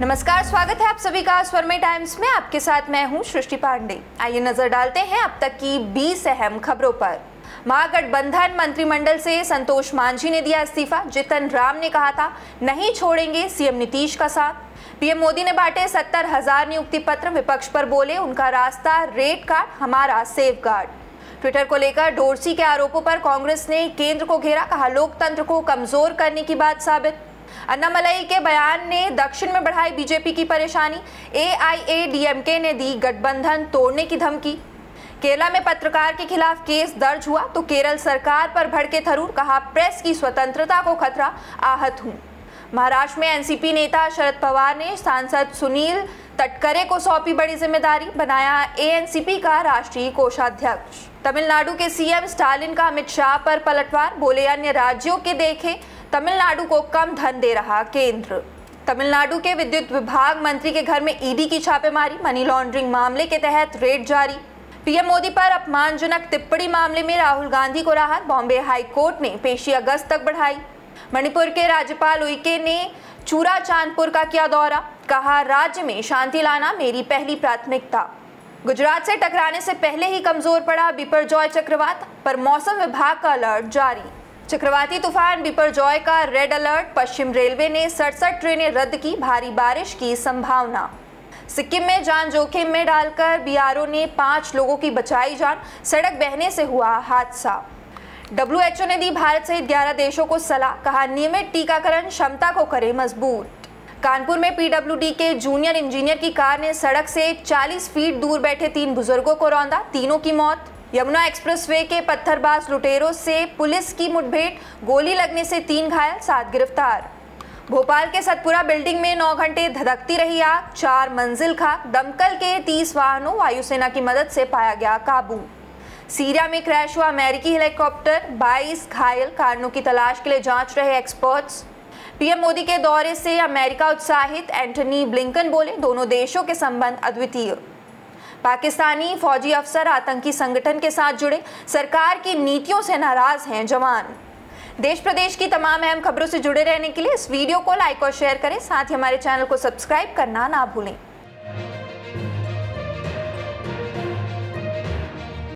नमस्कार, स्वागत है आप सभी का स्वरमय टाइम्स में। आपके साथ मैं हूँ सृष्टि पांडे। आइए नज़र डालते हैं अब तक की 20 अहम खबरों पर। महागठबंधन मंत्रिमंडल से संतोष मांझी ने दिया इस्तीफा। जितन राम ने कहा था, नहीं छोड़ेंगे सीएम नीतीश का साथ। पीएम मोदी ने बांटे सत्तर हज़ार नियुक्ति पत्र। विपक्ष पर बोले, उनका रास्ता रेड कार्ड, हमारा सेफ़ गार्ड। ट्विटर को लेकर डोरसी के आरोपों पर कांग्रेस ने केंद्र को घेरा। कहा, लोकतंत्र को कमज़ोर करने की बात साबित। अन्नामलई के बयान ने दक्षिण में बढ़ाई बीजेपी की परेशानी। एआईएडीएमके ने दी गठबंधन तोड़ने की धमकी। केरला में पत्रकार के खिलाफ केस दर्ज हुआ तो केरल सरकार पर भड़के थरूर, कहा प्रेस की स्वतंत्रता को खतरा, आहत हूँ। महाराष्ट्र में एनसीपी नेता शरद पवार ने सांसद सुनील तटकरे को सौंपी बड़ी ज़िम्मेदारी, बनाया एएनसीपी का राष्ट्रीय कोषाध्यक्ष। तमिलनाडु के सीएम स्टालिन का अमित शाह पर पलटवार, बोले अन्य राज्यों के देखे तमिलनाडु को कम धन दे रहा केंद्र। तमिलनाडु के विद्युत विभाग मंत्री के घर में ईडी की छापेमारी, मनी लॉन्ड्रिंग मामले के तहत रेड जारी। पीएम मोदी पर अपमानजनक टिप्पणी मामले में राहुल गांधी को राहत, बॉम्बे हाई कोर्ट ने पेशी अगस्त तक बढ़ाई। मणिपुर के राज्यपाल उइके ने चूरा चांदपुर का किया दौरा, कहा राज्य में शांति लाना मेरी पहली प्राथमिकता। गुजरात से टकराने से पहले ही कमज़ोर पड़ा बिपरजॉय चक्रवात, पर मौसम विभाग का अलर्ट जारी। चक्रवाती तूफ़ान बिपरजॉय का रेड अलर्ट। पश्चिम रेलवे ने सड़सठ ट्रेनें रद्द की, भारी बारिश की संभावना। सिक्किम में जान जोखिम में डालकर बीआरओ ने पाँच लोगों की बचाई जान। सड़क बहने से हुआ हादसा। डब्ल्यूएचओ ने दी भारत सहित 11 देशों को सलाह। कहा, नियमित टीकाकरण क्षमता को करे मज़बूत। कानपुर में पीडब्ल्यूडी के जूनियर इंजीनियर की कार ने सड़क से 40 फीट दूर बैठे तीन बुज़ुर्गों को रौंदा, तीनों की मौत। यमुना एक्सप्रेसवे के पत्थरबाज लुटेरों से पुलिस की मुठभेड़, गोली लगने से तीन घायल, सात गिरफ़्तार। भोपाल के सतपुरा बिल्डिंग में नौ घंटे धधकती रही आग, चार मंजिल खाक, दमकल के तीस वाहनों वायुसेना की मदद से पाया गया काबू। सीरिया में क्रैश हुआ अमेरिकी हेलीकॉप्टर 22 घायल कारणों की तलाश के लिए जाँच रहे एक्सपर्ट्स। पीएम मोदी के दौरे से अमेरिका उत्साहित, एंटनी ब्लिंकन बोले, दोनों देशों के संबंध अद्वितीय। पाकिस्तानी फौजी अफसर आतंकी संगठन के साथ जुड़े। सरकार की नीतियों से नाराज़ हैं जवान। देश प्रदेश की तमाम अहम खबरों से जुड़े रहने के लिए इस वीडियो को लाइक और शेयर करें। साथ ही हमारे चैनल को सब्सक्राइब करना ना भूलें।